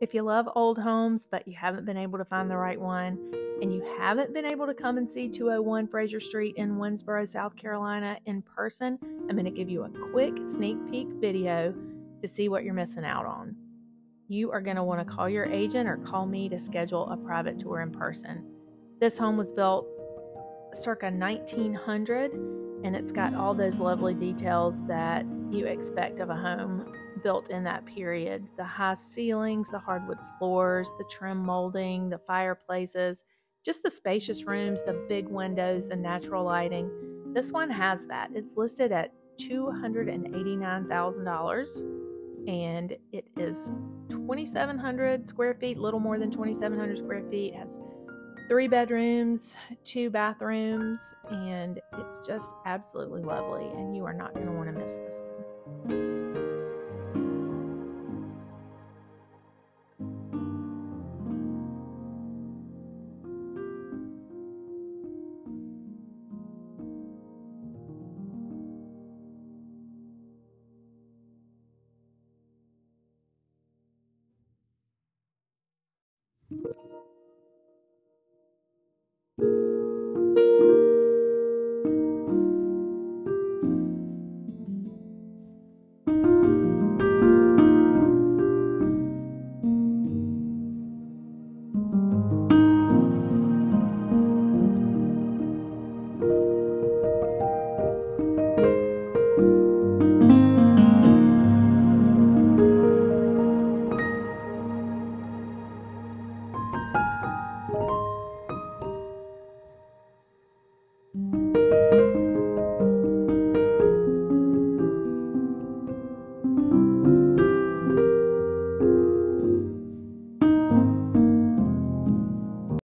If you love old homes, but you haven't been able to find the right one, and you haven't been able to come and see 201 Frazier Street in Winnsboro, South Carolina in person, I'm going to give you a quick sneak peek video to see what you're missing out on. You are going to want to call your agent or call me to schedule a private tour in person. This home was built circa 1900 and it's got all those lovely details that you expect of a home built in that period the high ceilings, the hardwood floors, the trim molding, the fireplaces, just the spacious rooms, the big windows, the natural lighting. This one has that. It's listed at $289,000 and it is 2,700 square feet, little more than 2,700 square feet, has three bedrooms, two bathrooms, and it's just absolutely lovely. And you are not going to want to miss this one.